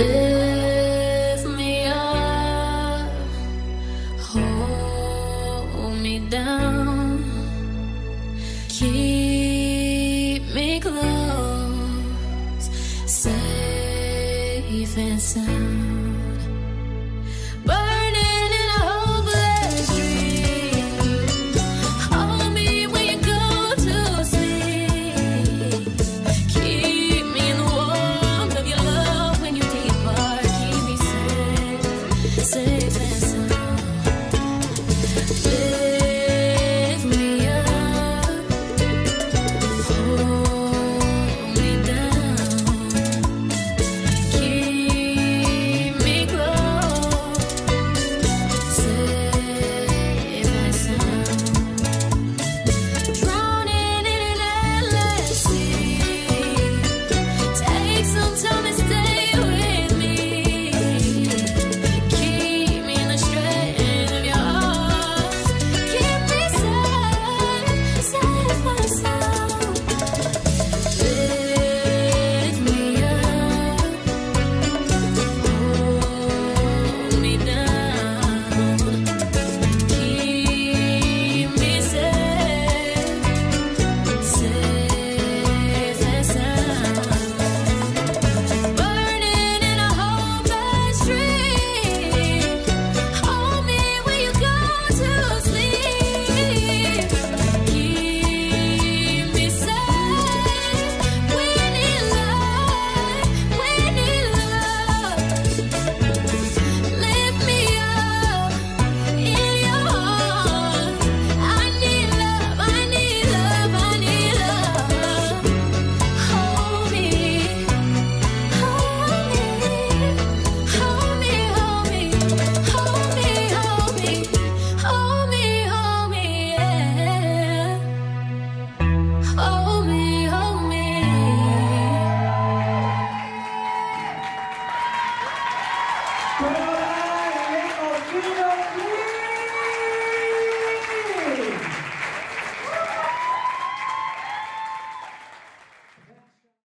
Lift me up, hold me down, keep me close, safe and sound.